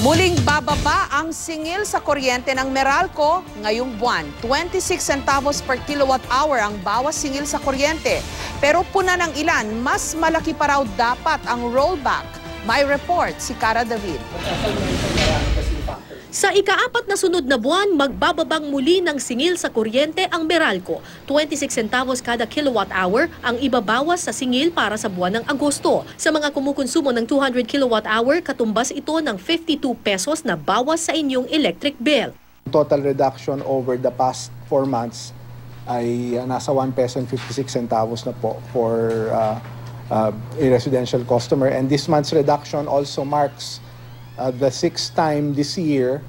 Muling bababa ang singil sa kuryente ng Meralco ngayong buwan. 26 centavos per kilowatt hour ang bawas singil sa kuryente. Pero puna ng ilan, mas malaki pa raw dapat ang rollback. May report si Cara David. Sa ikaapat na sunod na buwan, magbababang muli ng singil sa kuryente ang Meralco. 26 centavos kada kilowatt hour ang ibabawas sa singil para sa buwan ng Agosto. Sa mga kumukonsumo ng 200 kilowatt hour, katumbas ito ng 52 pesos na bawas sa inyong electric bill. Total reduction over the past 4 months ay uh, nasa 1 peso and 56 centavos na po for uh, uh, a residential customer. And this month's reduction also marks the sixth time this year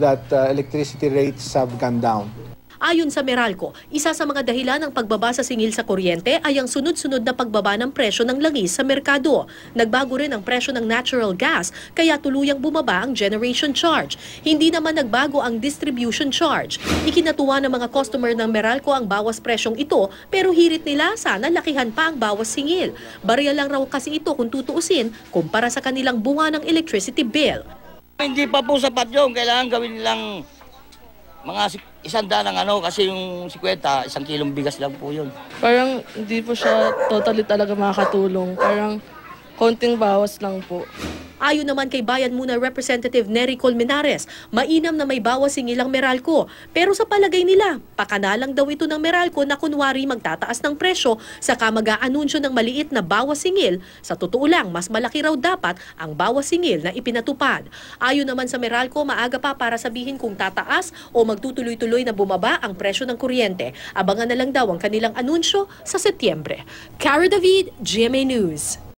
that uh, electricity rates have gone down. Ayon sa Meralco, isa sa mga dahilan ng pagbaba sa singil sa kuryente ay ang sunod-sunod na pagbaba ng presyo ng langis sa merkado. Nagbago rin ang presyo ng natural gas, kaya tuluyang bumaba ang generation charge. Hindi naman nagbago ang distribution charge. Ikinatuwa ng mga customer ng Meralco ang bawas presyong ito, pero hirit nila sana lakihan pa ang bawas singil. Barya lang raw kasi ito kung tutuusin kumpara sa kanilang bunga ng electricity bill. Hindi pa po sapat yun. Kailangan gawin nilang mga isang daan ng ano kasi yung 50, isang kilong bigas lang po yun. Parang hindi po siya totally talaga makakatulong. Parang konting bawas lang po. Ayon naman kay Bayan Muna Representative Nery Colmenares, mainam na may bawas singilang Meralco. Pero sa palagay nila, pakanalang daw ito ng Meralco na kunwari magtataas ng presyo saka mag-aanunsyo ng maliit na bawas singil. Sa totoo lang, mas malaki raw dapat ang bawas singil na ipinatupad. Ayon naman sa Meralco, maaga pa para sabihin kung tataas o magtutuloy-tuloy na bumaba ang presyo ng kuryente. Abangan na lang daw ang kanilang anunsyo sa Setyembre. Cara David, GMA News.